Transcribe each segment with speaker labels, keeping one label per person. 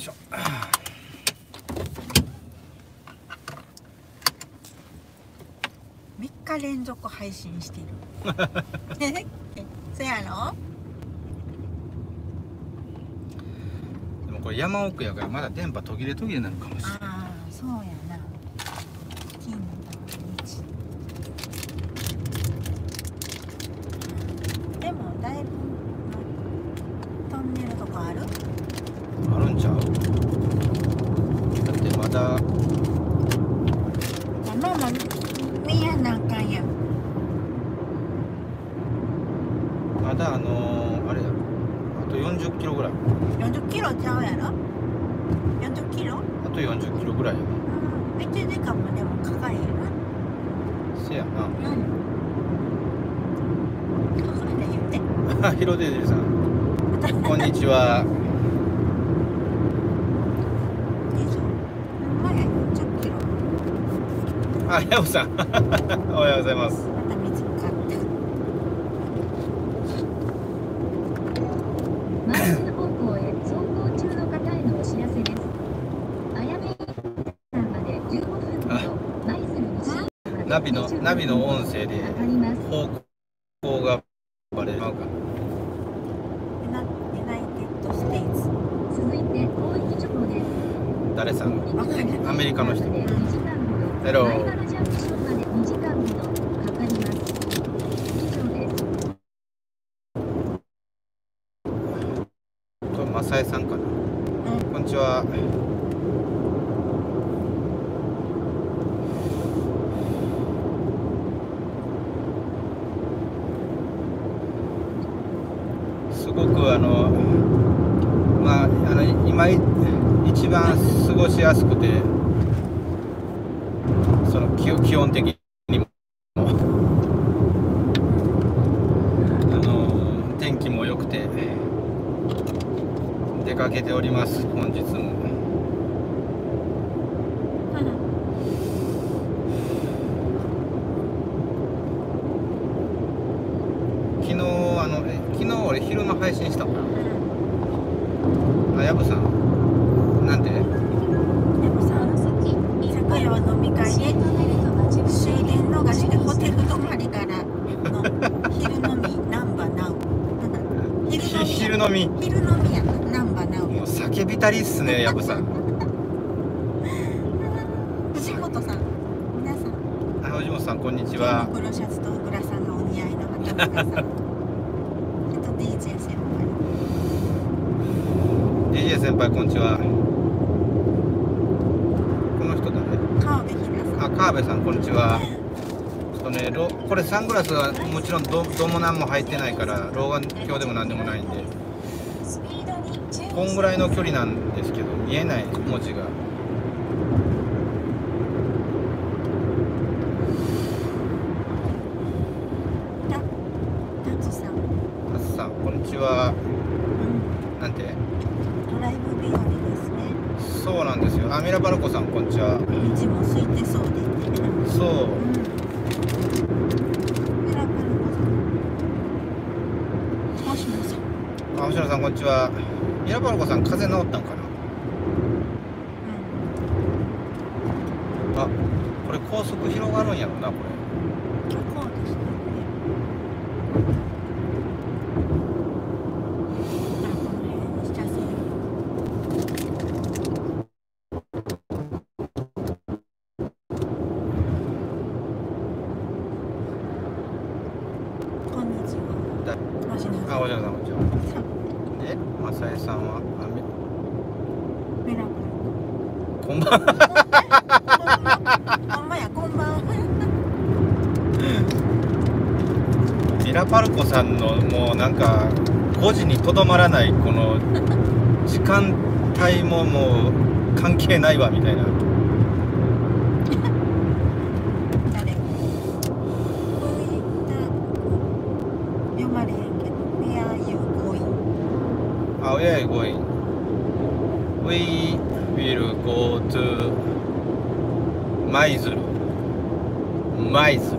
Speaker 1: いしょ。
Speaker 2: 3日連続配信してる。えそやろ？
Speaker 1: でもこれ山奥やからまだ電波途切れ途切れなのかもしれない
Speaker 2: ああそうやな金土日でもだいぶトンネルとかある
Speaker 1: あるんちゃうだってまだ
Speaker 2: 山も見やなあかんやん
Speaker 1: まだあのー、あれやあと40キロぐらい
Speaker 2: 40キロちゃうやろ40キロ
Speaker 1: あと40キロぐらいやね
Speaker 2: うん1時間もでもかかるやな
Speaker 1: せやな
Speaker 2: うんそれで言って
Speaker 1: ヒロデデさんこんにちは
Speaker 2: でしょほんまや40キロ
Speaker 1: あヤオさん おはようございます
Speaker 2: また見つかった
Speaker 3: マイナス方向へ走行中の方へのお知らせです。あやめさんまで15分ほど、舞鶴西まで
Speaker 1: ナビの
Speaker 3: 20分
Speaker 1: ナビの音声で。方向がバレるか
Speaker 2: ユナユナイテッド・ステイツ
Speaker 3: 続いて広域直です。
Speaker 1: 誰さん？アメリカの人
Speaker 3: 2時間ほど、
Speaker 1: Hello
Speaker 3: 前原ジャンクションまで2時間ほどかかります。以上です。
Speaker 1: これマサエさんかな、
Speaker 2: ん
Speaker 1: こんにちはすごくあのまああの今い一番過ごしやすくてその気気温的にもあの天て出かけております本日も。叫びたりっすねやぶさん。
Speaker 2: 藤本さん皆さん。
Speaker 1: あ藤本さんこんにちは。
Speaker 2: 黒シャツとグラサンがお似合いの畑中さん。えっと DJ 先輩。
Speaker 1: DJ 先輩こんにちは。この人誰？
Speaker 2: 川辺ひなさん。
Speaker 1: あ川辺さんこんにちは。ちょっとねろこれサングラスはもちろんどどうも何も入ってないから老眼鏡でも何でもないんでこんぐらいの距離なんですけど見えない文字が。
Speaker 2: さん、
Speaker 1: こんにちは。
Speaker 2: うん、
Speaker 1: なんて？
Speaker 2: ドライブ日和ですね。
Speaker 1: そうなんですよ。あミラバルコさんこんにちは。
Speaker 2: 道も空いてそう
Speaker 1: あ星野さんこんにちはミラバルコさん風邪治ったんかなあこれ高速広がるんやろなこれ
Speaker 2: うんこうですねあこの辺車線こんにち
Speaker 1: だ
Speaker 2: は。もしもし
Speaker 1: あ星野さんこんにちはでマサエさんはあみ
Speaker 2: メラ
Speaker 1: こんばんは
Speaker 2: ほんまや、こんばんは。
Speaker 1: ミラパルコさんのもうなんか5時にとどまらないこの時間帯ももう関係ないわみたいな。
Speaker 2: 誰読まれへんけど、Where are you going?
Speaker 1: あ、Where are you going? We will go to 舞鶴舞鶴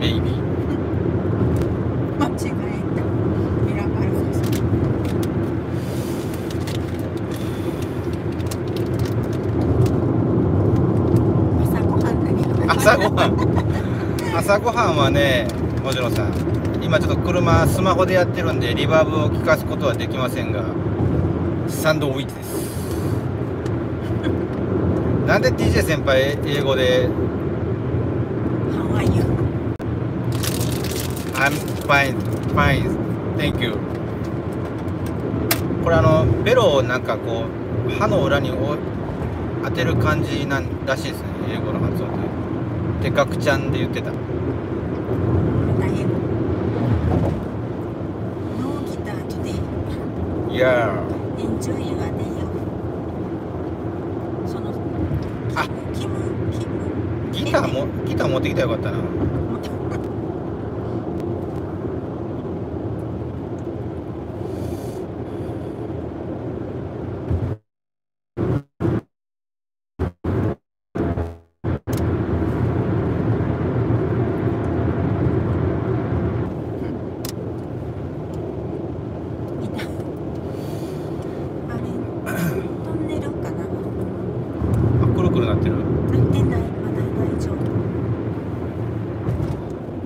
Speaker 1: Maybe
Speaker 2: 間違えた。ミラパルコさん。
Speaker 1: 朝ごはんはねもちろんさん今ちょっと車スマホでやってるんでリバーブを聞かすことはできませんがサンドウィッチです。なんで DJ 先輩英語で
Speaker 2: How are you?
Speaker 1: I'm fine, fine, thank you. これあのベロをなんかこう歯の裏にお当てる感じなんらしいですね。英語の発音ででガクちゃんで言ってた
Speaker 2: 英語 No guitar today
Speaker 1: いや
Speaker 2: Enjoy your day. off その
Speaker 1: あ。
Speaker 2: 気分気分
Speaker 1: ーギターもギター持ってきたらよかったな
Speaker 2: ギターあれトンネルかな
Speaker 1: あくるくるなってる
Speaker 2: なってないまだ大丈夫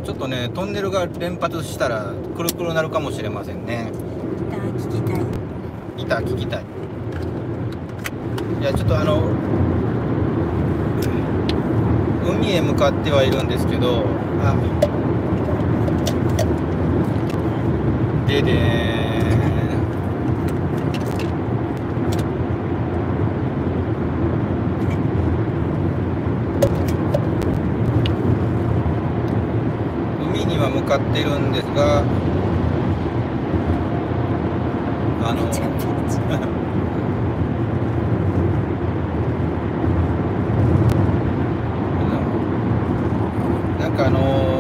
Speaker 1: ちょっとねトンネルが連発したらくるくるなるかもしれませんね。
Speaker 2: ギター聞きたい。
Speaker 1: ギター聴きたい。いやちょっとあの海へ向かってはいるんですけどあでで海には向かってるんですがあの なんかあのー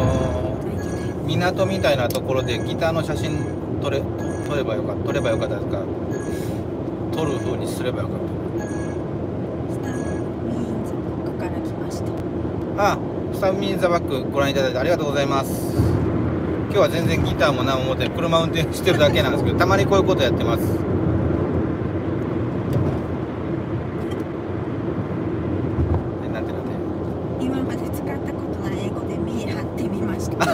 Speaker 1: 港みたいなところでギターの写真撮れ撮ればよかった撮ればよかったですか？撮る風にすればよかっ
Speaker 2: た。
Speaker 1: た。あスターミンザバックご覧いただいてありがとうございます今日は全然ギターも何も持ってない車運転してるだけなんですけどたまにこういうことやってます。
Speaker 2: 今まで使ったことない英語で見え張ってみました。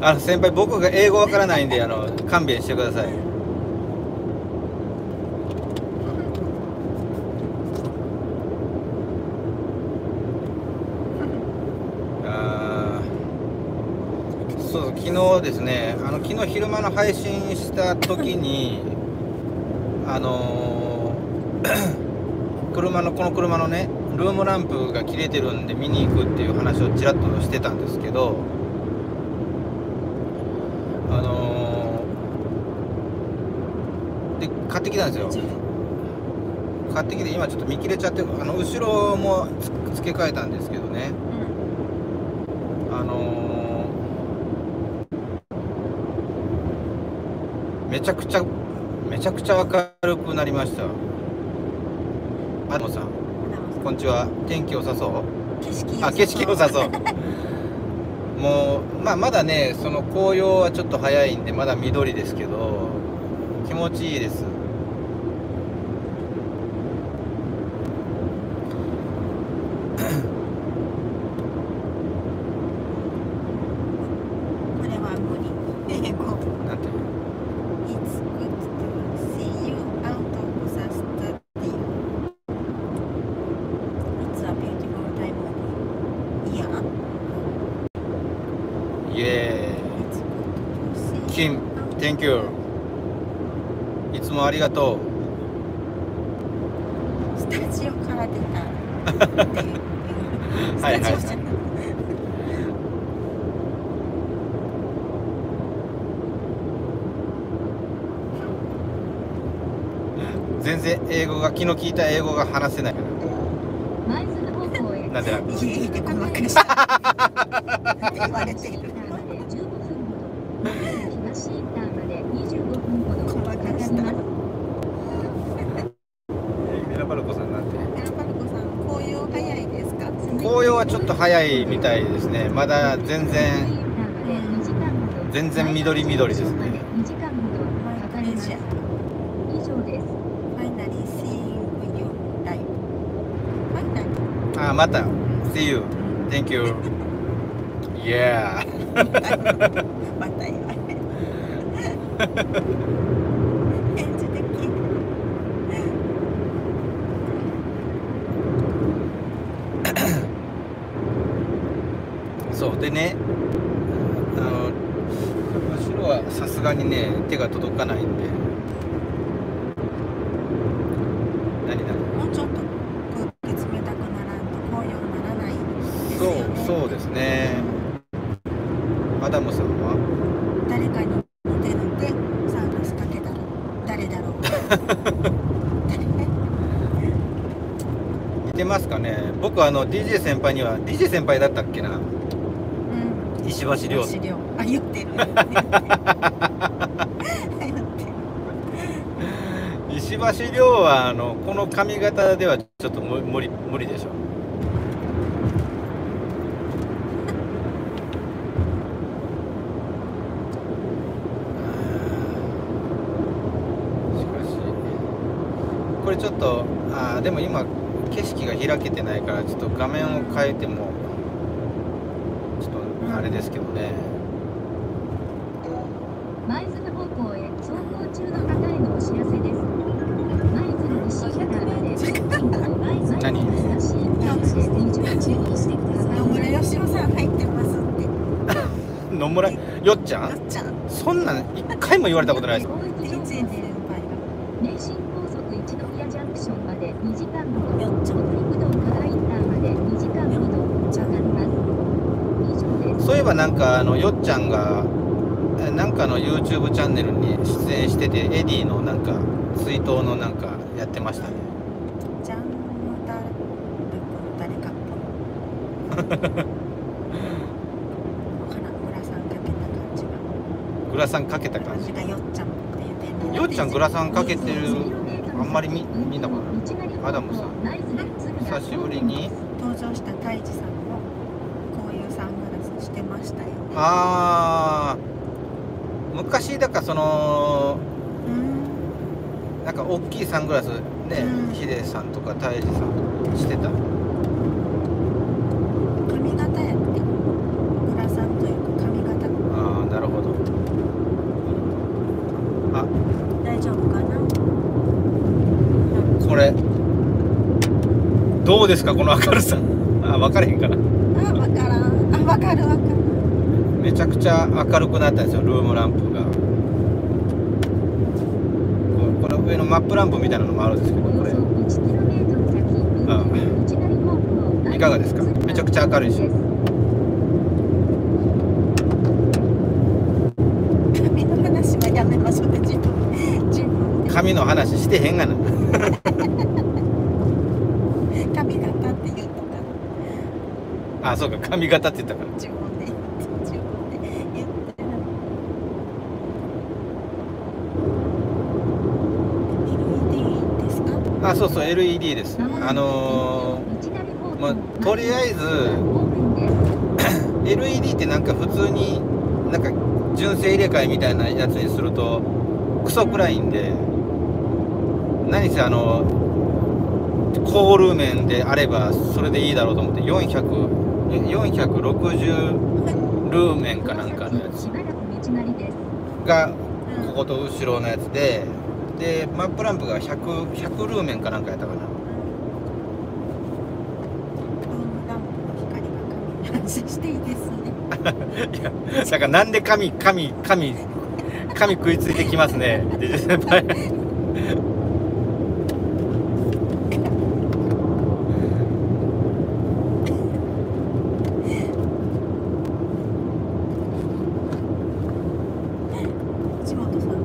Speaker 1: あの先輩僕が英語わからないんであの勘弁してくださいあーそうそう昨日ですねあの昨日昼間の配信した時に あの 車のこの車のねルームランプが切れてるんで見に行くっていう話をちらっとしてたんですけどあのーで買ってきたんですよ。買ってきて今ちょっと見切れちゃってあの後ろも付け替えたんですけどねあのーめちゃくちゃめちゃくちゃ明るくなりました。あどうもさん。こんにちは。天気良さそう。
Speaker 2: 景色
Speaker 1: あ景色良さそう。もうまあまだねその紅葉はちょっと早いんでまだ緑ですけど気持ちいいです
Speaker 2: これは無理英語
Speaker 1: なんて
Speaker 2: It's good to see you out of the study It's a beautiful time of year
Speaker 1: イエ
Speaker 2: It's good to see
Speaker 1: ーイキ
Speaker 2: you
Speaker 1: ム Thank you. いつもありがと
Speaker 2: スタジオから出た。
Speaker 1: はいはい
Speaker 2: スタジオじゃない。
Speaker 1: う全然英語が気の利いた英語が話せないな。んで なん
Speaker 2: 言われている
Speaker 3: まで15分ほど東インターまで25分ほど
Speaker 2: ごまかした
Speaker 3: かかります
Speaker 1: メラパルコさんなんて
Speaker 2: エラパルコさん紅葉早いですか
Speaker 1: 紅葉はちょっと早いみたいですね。まだ全然。全然緑緑ですね。
Speaker 3: 2時間ほどかかります。以上です。
Speaker 2: Finally seeing you live Finally
Speaker 1: あまた。See you Thank you い や。
Speaker 2: また言われる返事できん
Speaker 1: そうでねあの後ろはさすがにね手が届かないんで。何何
Speaker 2: もうちょっと空気冷たくならんと紅葉ならないですよね。
Speaker 1: そうそうですね。アダムさんは？
Speaker 2: 誰かに似てるってサングラスかけたら誰だろう。
Speaker 1: 似てますかね。僕あの DJ 先輩には DJ 先輩だったっけな。
Speaker 2: うん
Speaker 1: 石橋亮。
Speaker 2: 石 言ってる。
Speaker 1: 石橋亮はあのこの髪型ではちょっと無無理無理でしょ。しかしこれちょっとあーでも今景色が開けてないからちょっと画面を変えてもあれですけどね、
Speaker 3: 舞鶴方向へ走行中の方へのお知らせです。舞鶴西北まで
Speaker 1: 何
Speaker 3: 東東で20注意してください。
Speaker 2: 野村義雄さん入ってます。って
Speaker 1: 野村よっちゃん？
Speaker 2: よっちゃん。
Speaker 1: そんなん一回も言われたことないです
Speaker 3: 広域
Speaker 2: DJ
Speaker 3: 情報
Speaker 2: 先輩
Speaker 3: 名神高速一宮ジャンクションまで2時間ほど
Speaker 2: がよっちゃん
Speaker 3: 北陸道加賀インターまで2時間ほどかかります。以上です。
Speaker 1: そういえばなんかあのよっちゃんがえなんかの YouTube チャンネルに出演しててエディのなんか追悼のなんかやってましたね。
Speaker 2: ジャンヌ・ダルクの誰かっぽい花村さんかけた感じが。
Speaker 1: グラサンかけた感
Speaker 2: 感じがよっちゃんって言ってんね
Speaker 1: じよっちゃんグラサンかけてる
Speaker 3: あ
Speaker 1: あんまり見見た。ことないアダムさん。久しぶりに。
Speaker 2: 登場した太一さんもこういうサングラスしてましたよ
Speaker 1: あー。昔だからその
Speaker 2: うん。
Speaker 1: なんか大きいサングラスね
Speaker 2: うん。
Speaker 1: ヒデさんとかタイジさんとかしてた？
Speaker 2: 髪型やって。グラサンというか髪型。
Speaker 1: ああなるほど。あ。
Speaker 2: 大丈夫かな？
Speaker 1: これどうですか？この明るさ。あ分かれへんかな
Speaker 2: わかるわかる
Speaker 1: めちゃくちゃ明るくなったんですよルームランプが。この上のマップランプみたいなのもあるんですけどこれ。
Speaker 3: あ
Speaker 1: いかがですか？めちゃくちゃ明るいでし。ょ
Speaker 2: 髪の話はやめましょうね自分。自分で。
Speaker 1: 髪の話してへんがな
Speaker 2: 髪型って言うとか
Speaker 1: あそうか髪型って言ったから。
Speaker 2: 自分で言って自分で言ってる LED ですか
Speaker 1: あそうそう LED です。あのーまあとりあえず LED ってなんか普通になんか純正入れ替えみたいなやつにするとクソ暗いんで何せあのコール面であればそれでいいだろうと思って400え460ルーメンかなんかのやつ
Speaker 3: しばらく道なりです。
Speaker 1: が
Speaker 2: うん
Speaker 1: ここと後ろのやつででマップランプが 100, 100ルーメンかなんかやったかな。
Speaker 2: していいですね。
Speaker 1: いやだからなんで神神神神食いついてきますねデジ先輩
Speaker 2: 藤本さん
Speaker 1: うん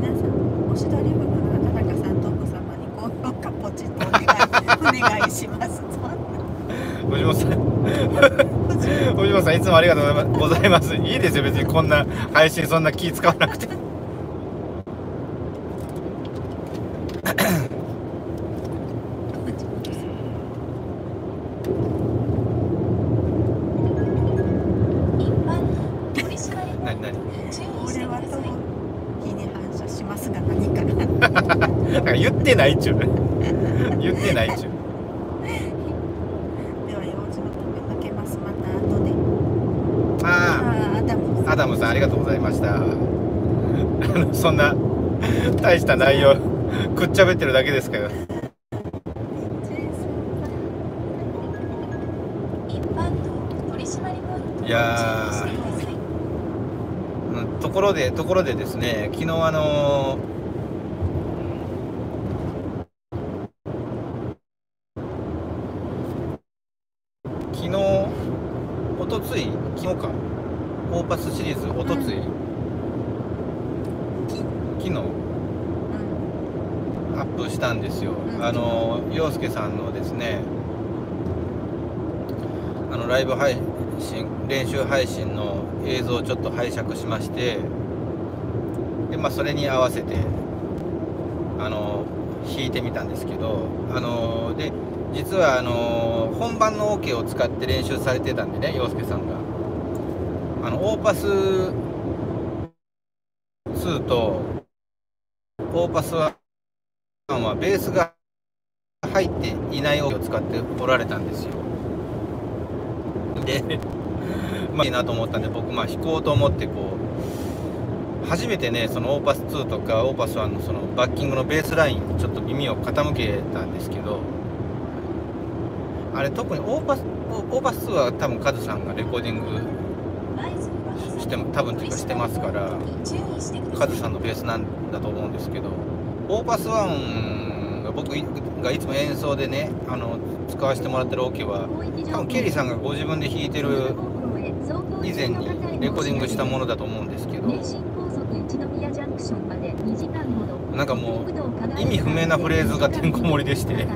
Speaker 2: 皆さんおしどり夫婦の田中さんと奥様に高評価ポチッとお願いお願いします
Speaker 1: 藤本さん藤本さんいつもありがとうございます。いいですよ別にこんな配信そんな気使わなくて。
Speaker 2: 藤本さん
Speaker 1: 何何？
Speaker 2: 俺はと日に反射しますが何か な
Speaker 1: だから言ってないっちゅう言ってないっちゅう
Speaker 2: では用事のため抜けますまた後で
Speaker 1: アダムさんありがとうございましたあのそんな大した内容くってるだけですけどいやうんところでところでですね昨日あの昨日おとつい昨日かオーパスシリーズおとつい、昨日アップしたんですよ、
Speaker 2: うん
Speaker 1: あの陽介さんのですねあのライブ配信練習配信の映像をちょっと拝借しましてでまあそれに合わせてあの弾いてみたんですけどあので実はあの本番のオ、ケを使って練習されてたんでね陽介さんが。あのオーパス2とオーパス1はベースが入っていないオケを使っておられたんですよ。で まあいいなと思ったんで僕まあ弾こうと思ってこう初めてねそのオーパス2とかオーパス1のそのバッキングのベースラインにちょっと耳を傾けたんですけどあれ特にオーパスオーパス2は多分カズさんがレコーディングしても多分というかしてますからカズさんのベースなんだと思うんですけどオーパス1僕がいつも演奏でねあの使わせてもらってるオケは多分ケリーさんがご自分で弾いてる以前にレコーディングしたものだと思うんですけどなんかもう意味不明なフレーズがてんこ盛りでして。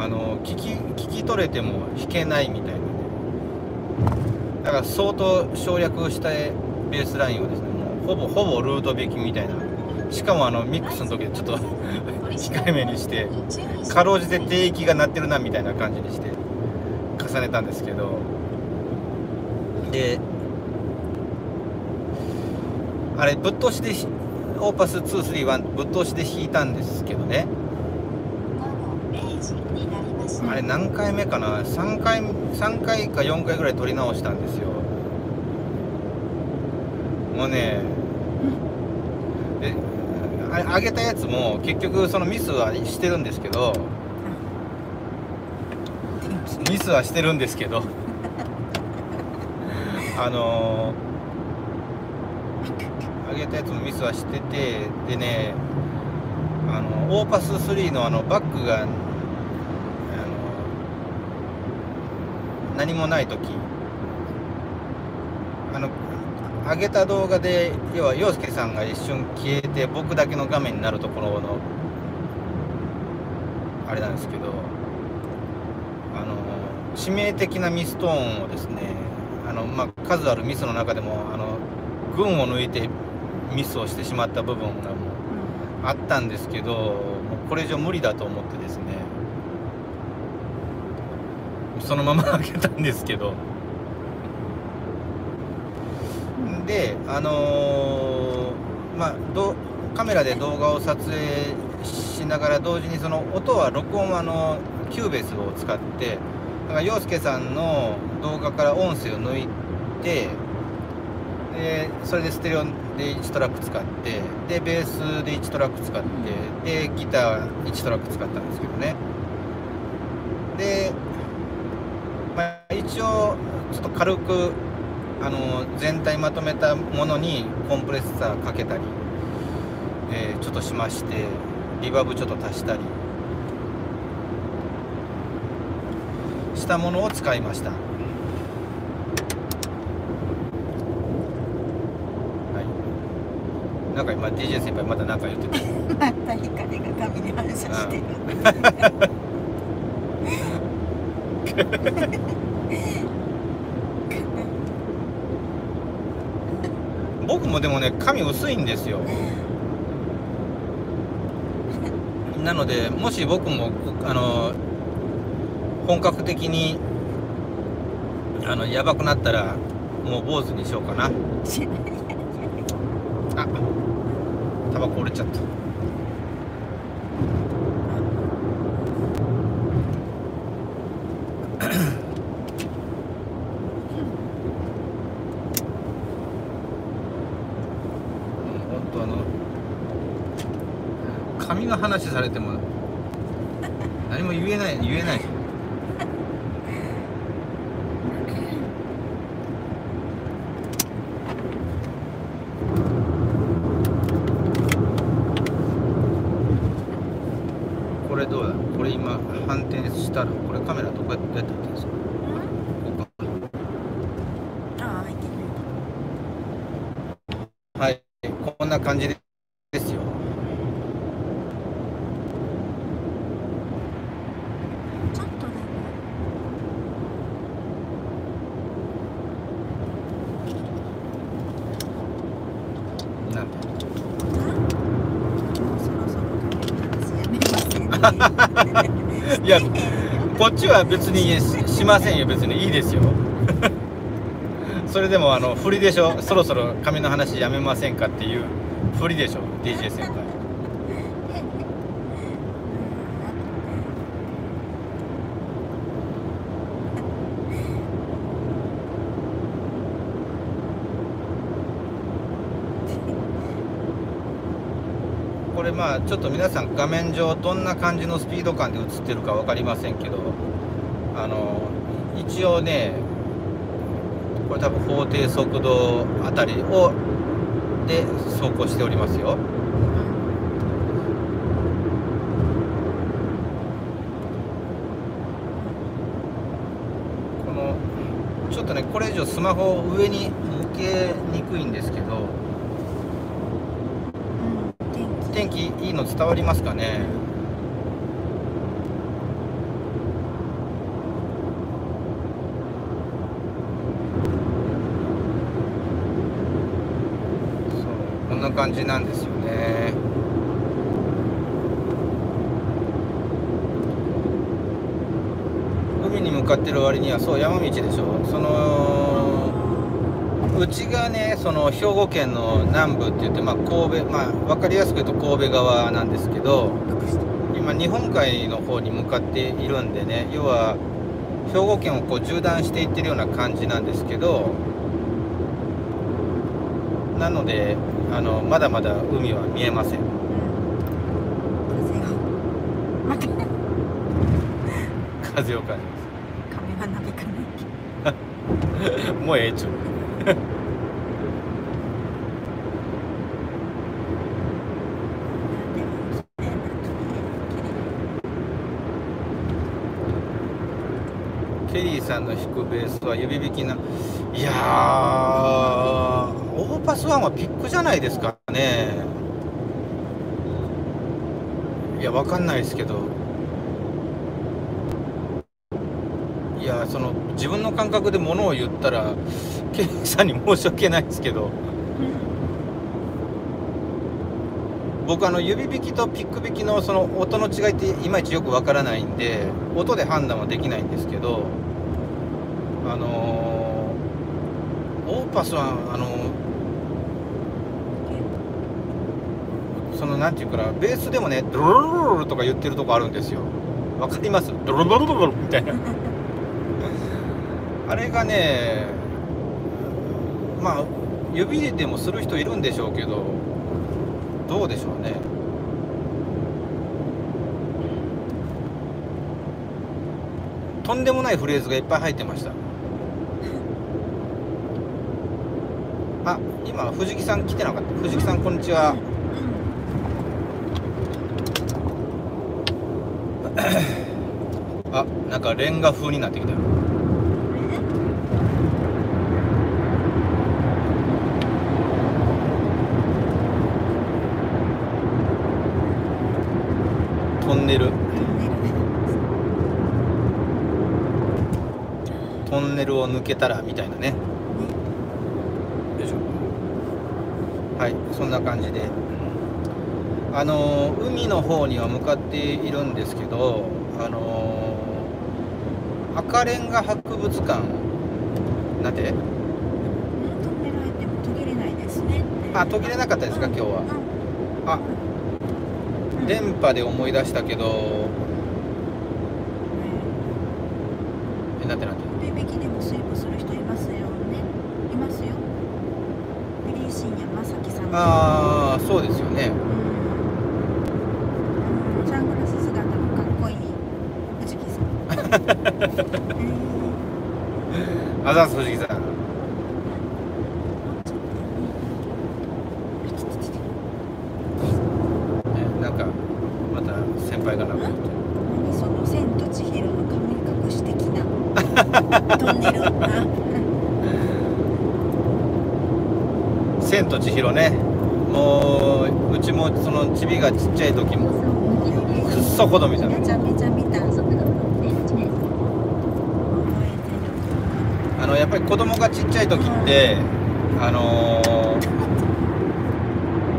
Speaker 1: あの聞き聞き取れても弾けないみたいなね。だから相当省略したベースラインをですねもうほぼほぼルート弾きみたいなしかもあのミックスの時でちょっと 控えめにしてかろうじて低域が鳴ってるなみたいな感じにして重ねたんですけど。であれぶっ通しでオーパス231ぶっ通しで弾いたんですけどね。あれ何回目かな？3回3回か4回ぐらい撮り直したんですよ。もうねであれ上げたやつも結局そのミスはしてるんですけどミスはしてるんですけど あのー、上げたやつもミスはしててでねあのオーパス3のあのバックがあの何もない時あの上げた動画で要は陽介さんが一瞬消えて僕だけの画面になるところのあれなんですけどあの致命的なミストーンをですねあの、まあ、数あるミスの中でもあの群を抜いてミスをしてしまった部分がもうあったんですけどもうこれ以上無理だと思ってですねそのまま開けたんですけどであのーまあどカメラで動画を撮影しながら同時にその音は録音はあのキューベースを使ってだから陽介さんの動画から音声を抜いてでそれでステレオで1トラック使ってでベースで1トラック使ってでギター1トラック使ったんですけどね。で、まあ、一応ちょっと軽くあの全体まとめたものにコンプレッサーかけたり、えーちょっとしましてリバーブちょっと足したりしたものを使いました。はい。なんか今 DJ 先輩まだ何か言ってた。
Speaker 2: また光が髪に反射してる。
Speaker 1: 僕もでもね髪薄いんですよ。なのでもし僕もあの本格的にあのやばくなったらもう坊主にしようかな。あタバコ折れちゃったの話されても何も言えない言えないこれどうだこれ今反転したらこれカメラどこやってやってんですかここ
Speaker 2: ああいけない
Speaker 1: かはいこんな感じですよ
Speaker 2: ちょっとでも
Speaker 1: なんで
Speaker 2: もうそろそろカメラ話やめません
Speaker 1: いやこっちは別にししませんよ。別にいいですよ。それでもあの振りでしょ。そろそろ髪の話やめませんかっていう振りでしょ。DJ 先輩まあちょっと皆さん画面上どんな感じのスピード感で映ってるか分かりませんけどあの一応ねこれ多分法定速度あたりをで走行しておりますよ。このちょっとねこれ以上スマホを上に向けにくいんですけど
Speaker 2: 天気
Speaker 1: いいの伝わりますかね？そうこんな感じなんですよね。海に向かってる割にはそう山道でしょ？そのうちがねその兵庫県の南部って言って、まあ、神戸まあ分かりやすく言うと神戸側なんですけど今日本海の方に向かっているんでね要は兵庫県をこう縦断していってるような感じなんですけどなのであのまだまだ海は見えません。
Speaker 2: 風
Speaker 1: を感じ
Speaker 2: 髪はなびかないけ
Speaker 1: ます。もうええちゅう
Speaker 2: どでもねなんかね
Speaker 1: ケリーさんの弾くベースは指弾きな。いやーオーパスワンはピックじゃないですかね。いやわかんないですけど。いやその自分の感覚で物を言ったらケリーさんに申し訳ないですけど。僕あの指弾きとピック弾きのその音の違いっていまいちよくわからないんで音で判断はできないんですけど。あのオーパスはあのそのなんていうかなベースでもねドロロロロロとか言ってるとこあるんですよわかりますドロロロロロロみたいなあれがねまあ指でもする人いるんでしょうけどどうでしょうねとんでもないフレーズがいっぱい入ってましたあ今藤木さん来てなかった。藤木さんこんにちは。あなんかレンガ風になってきたよ。トンネル。トンネルを抜けたらみたいなねよいしょはいそんな感じで。あのー海の方には向かっているんですけどあのー赤レンガ博物館。なんて？あ途切れなかったですか今日は。あ
Speaker 2: うん。
Speaker 1: 電波で思い出したけどあ
Speaker 2: あそうですよね。サングラス姿
Speaker 1: もかっこいい藤木
Speaker 2: さん。
Speaker 1: あざす藤木さん。なんかまた先輩が。
Speaker 2: その千と千尋の神隠し的な。
Speaker 1: 千と千尋ね。もううちもそのチビがちっちゃい時もくっそ子供みたいな
Speaker 2: めちゃめちゃ見た
Speaker 1: あのやっぱり子供がちっちゃい時ってあのー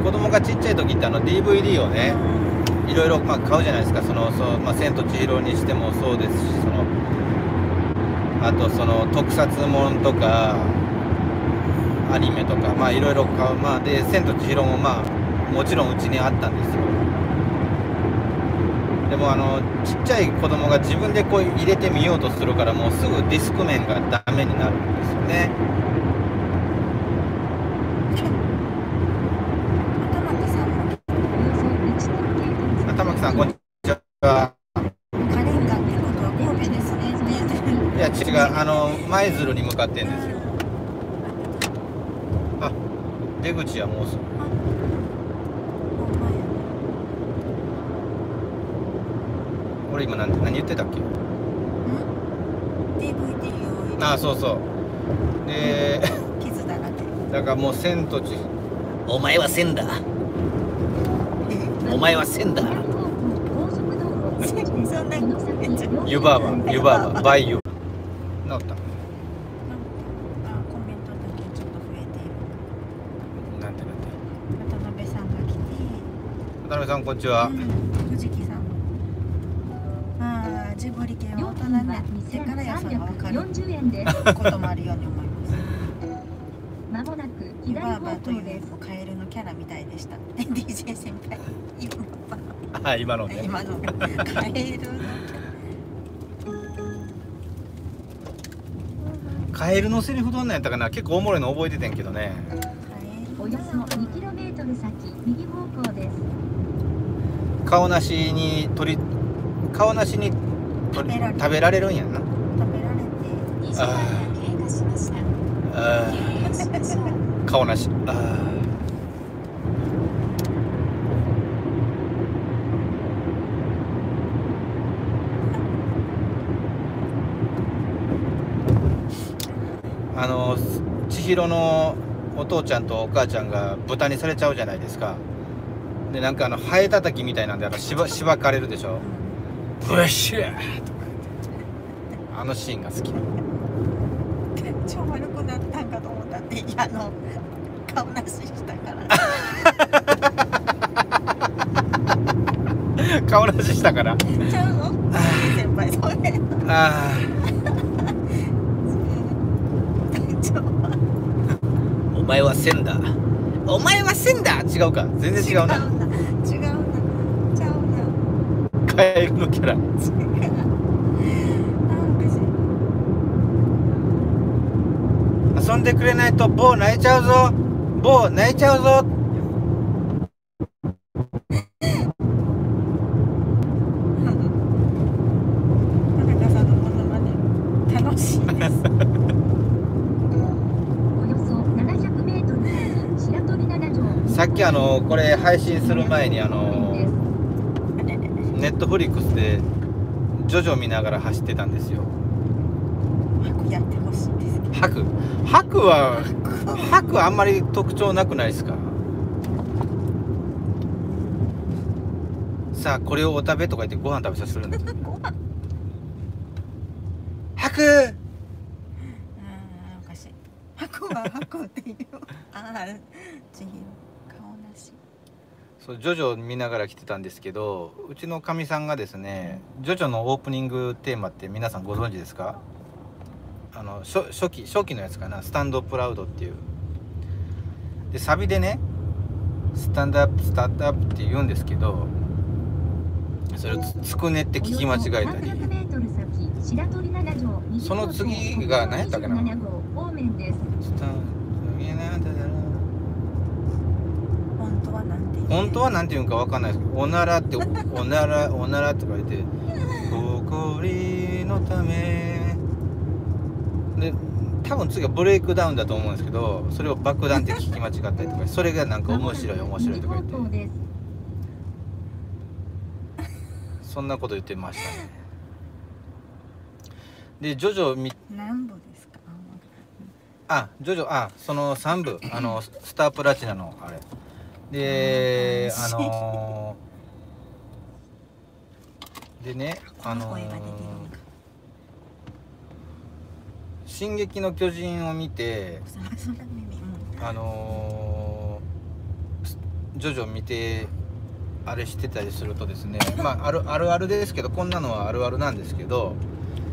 Speaker 1: 子供がちっちゃい時ってあの DVD をねいろいろまあ買うじゃないですか。そのそう、まあ、千と千尋にしてもそうですしそのあとその特撮もんとかアニメとかまあいろいろ買う。まあで千と千尋もまあもちろんうちにあったんですよ。でもあのちっちゃい子供が自分でこう入れてみようとするからもうすぐディスク面がダメになるんですよね。
Speaker 2: 頭木さんも
Speaker 3: およそ1キロ経過
Speaker 1: 頭木さんこんにちは。
Speaker 2: カレンガってことは神戸ですね。
Speaker 1: いや違う。あの舞鶴に向かってんですよあ出口はもうすぐ。
Speaker 2: ほんまや
Speaker 1: 俺今何何言ってたっけ？
Speaker 2: ん？DVD を
Speaker 1: あそうそう。で
Speaker 2: 傷だらけ。
Speaker 1: だからもう千と千。尋お前は千だ。お前は千だ。
Speaker 2: そんな
Speaker 1: 湯婆婆湯婆婆バイユ治った
Speaker 2: あコメントだけちょっと増えている
Speaker 1: なんてなんて
Speaker 2: 渡辺さんが来て
Speaker 1: 渡辺さんこんにちは。
Speaker 2: うん藤木さん。もああジブリ系は
Speaker 3: 料
Speaker 2: 大人なってからやさが分かる。
Speaker 3: 2340円です。
Speaker 2: こともあるように思います。
Speaker 3: まもなく
Speaker 2: 湯
Speaker 3: 左方
Speaker 2: 婆婆という
Speaker 3: 向です。
Speaker 2: カエルのキャラみたいでした。DJ 先輩今
Speaker 1: あ今のね。
Speaker 2: 今のカエルの
Speaker 1: カエルのセリフどんなんやったかな。結構おもろいの覚えててんけどね。
Speaker 3: およそ 2km 先右方向です。
Speaker 1: 顔なしに取り顔なしに取り
Speaker 2: 食べられる。
Speaker 1: 食べられるんやな。
Speaker 2: 食べられて
Speaker 4: 2時間が経過しました。
Speaker 1: あ
Speaker 4: 入園しましょう。
Speaker 1: ー顔なし。あー。あの千尋のお父ちゃんとお母ちゃんが豚にされちゃうじゃないですかでなんかあのハエたたきみたいなんであのしばしばかれるでしょ？ブッシュー！とか言って。あのシーンが好き。
Speaker 2: 超悪くなったんかと思ったっていやあの顔なししたから。
Speaker 1: 顔出ししたから。
Speaker 2: ちゃうの？先輩それ。
Speaker 1: あ
Speaker 2: 大丈夫
Speaker 1: ー お前は千だお前は千だ？違うか。全然違うな。
Speaker 2: 違うな違うな
Speaker 1: カエルのキャラ。遊んでくれないとボー泣いちゃうぞ。ボー泣いちゃうぞ
Speaker 2: 田中さんのものまね楽しいです
Speaker 3: およそ 700m 先白鳥七条
Speaker 1: さっきあのこれ配信する前にあのネットフリックスでジョジョ見ながら走ってたんですよ。
Speaker 2: 白やってほしいですけど。
Speaker 1: 白？白は白はあんまり特徴なくないですか？さあこれをお食べとか言ってご飯食べさせるんです
Speaker 2: ご飯
Speaker 1: 白
Speaker 2: あーおかしい白は白っていうああ千尋顔なし
Speaker 1: そうジョジョ見ながら来てたんですけどうちのかみさんがですねジョジョのオープニングテーマって皆さんご存知ですか？あの初初期初期のやつかな「スタンドプラウド」っていう。でサビでね「スタンドアップスタンドアップ」って言うんですけどそれをつつくねって聞き間違えたり。
Speaker 3: 300m 先白鳥七条右
Speaker 1: その次が何やったかな
Speaker 3: ？27号方面です。
Speaker 1: スタンドいやなんだろう
Speaker 2: 本当はなんて言う
Speaker 1: 本当はなんて言うんかわかんないです。けど 「おなら」って「おなら」「おなら」って書いて「誇りのため。で多分次はブレイクダウンだと思うんですけどそれを爆弾って聞き間違ったりとかそれがなんか面白い面白いとか言って。そんなこと言ってましたね。でジョジョみ
Speaker 2: 何部ですか？
Speaker 1: あジョジョあその3部。あのスタープラチナのあれであのー でねあのー
Speaker 2: 声が出てるのか「
Speaker 1: 進撃の巨人」を見てあのージョジョ見てあれしてたりするとですね まああるあるあるですけどこんなのはあるあるなんですけど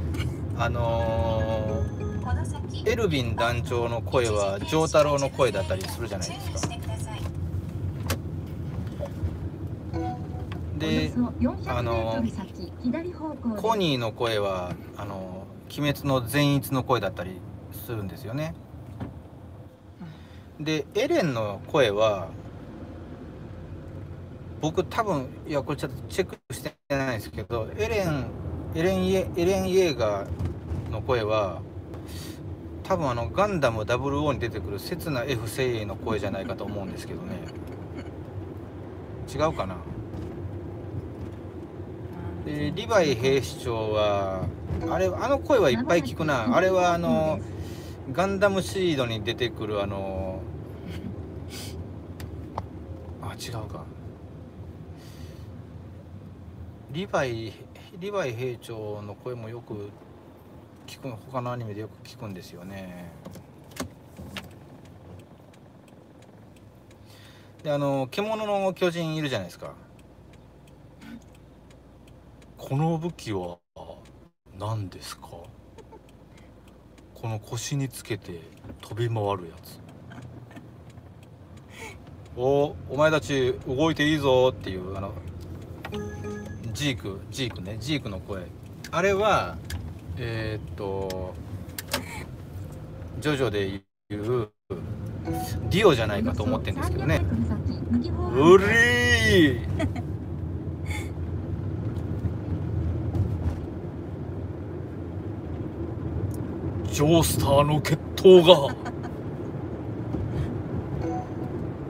Speaker 1: あのーエルヴィン団長の声は丈太郎の声だったりするじゃないですかで
Speaker 3: およそ400
Speaker 1: あの。コニーの声はあの鬼滅の善逸の声だったりするんですよね。でエレンの声は僕多分いやこれちょっとチェックしてないんですけどエレンエレンイエエレン・イエーガーの声は多分あのガンダム00に出てくる刹那 F 精鋭の声じゃないかと思うんですけどね。違うかな？でリヴァイ兵士長はあれあの声はいっぱい聞くな。あれはあのガンダムシードに出てくるあのあ違うか。リヴァイリヴァイ兵長の声もよく聞く他のアニメでよく聞くんですよね。であの獣の巨人いるじゃないですかこの武器は何ですか？この腰につけて飛び回るやつ。おお前たち動いていいぞっていうあのジークジークね。ジークの声。あれはえーっとジョジョでいうディオじゃないかと思ってるんですけどね、うりー！ジョースターの決闘が。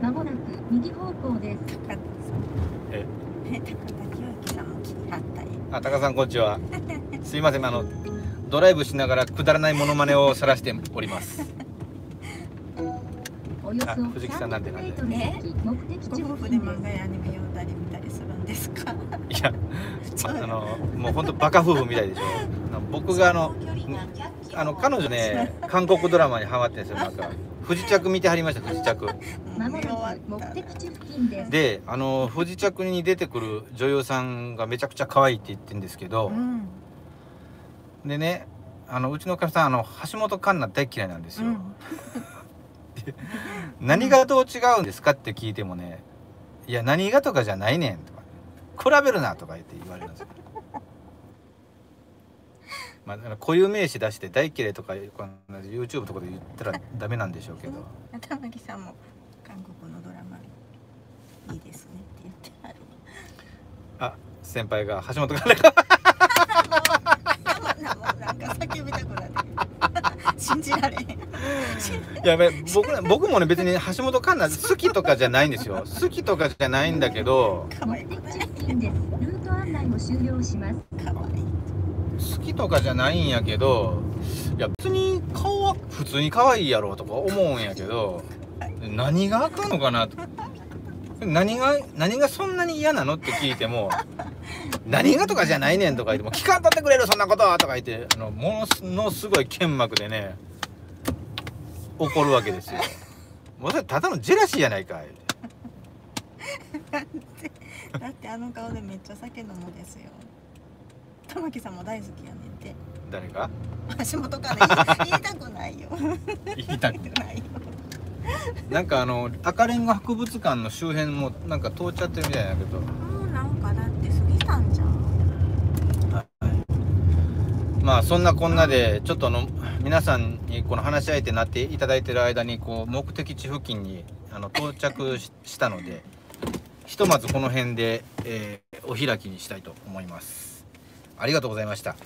Speaker 3: まもなく右方向です。
Speaker 1: え？
Speaker 2: え高田清之さんも来てはったり。
Speaker 1: あ高さんこんにちは。すいませんあのドライブしながらくだらないモノマネを晒しております。
Speaker 3: およそ
Speaker 1: あ藤木さんなんてなんで
Speaker 3: 300メートル先、目的地
Speaker 2: ご夫婦で。漫画やアニメ読んだり見たりするんですか？
Speaker 1: いや、まあのもう本当バカ夫婦みたいでしょ。あの僕があのあの彼女ね韓国ドラマにハマってるんですよ。なんか不時着見てはりました不時着
Speaker 3: まも
Speaker 2: 見終わ
Speaker 3: なく
Speaker 2: った
Speaker 3: 目的地付近で。す。
Speaker 1: であの不時着に出てくる女優さんがめちゃくちゃ可愛いって言ってるんですけど、
Speaker 2: うん
Speaker 1: でねあのうちのかみさんあの橋本環奈大嫌いなんですよ、
Speaker 2: うん。
Speaker 1: 何がどう違うんですかって聞いてもねいや何がとかじゃないねんとか比べるなとか言って言われるんですよまあ、あの固有名詞出して大嫌いとかこの YouTube とかで言ったらダメなんでしょうけど。
Speaker 2: 玉木さんも韓国のドラマいいですねって言ってはる。
Speaker 1: あ先輩が橋本
Speaker 2: か。叫びたくなって信じられへん。
Speaker 1: いやべ僕ら僕もね別に橋本環奈好きとかじゃないんですよ。好きとかじゃないんだけど。
Speaker 3: 目的地付近です。ルート案内を終了します。
Speaker 1: 好きとかじゃないんやけどいや別に顔は普通に可愛いやろとか思うんやけど何があかんのかな？と何が何がそんなに嫌なのって聞いても何がとかじゃないねんとか言っても聞かんとってくれるそんなことはとか言ってあのものすごい剣幕でね怒るわけですよ。もうそれただのジェラシーやないかい。
Speaker 2: だってあの顔でめっちゃ酒飲むですよ。玉木さんも大好きやねんって。
Speaker 1: 誰か
Speaker 2: 橋本から言いたくないよ。言いたくない。よ。
Speaker 1: なんかあの赤レンガ博物館の周辺もなんか通っちゃってるみたいだけど。
Speaker 2: もうなんかだって過ぎたんじゃん
Speaker 1: まあそんなこんなでちょっとあの皆さんにこの話し相手になっていただいてる間にこう目的地付近にあの到着ししたのでひとまずこの辺で、えーお開きにしたいと思いますありがとうございました。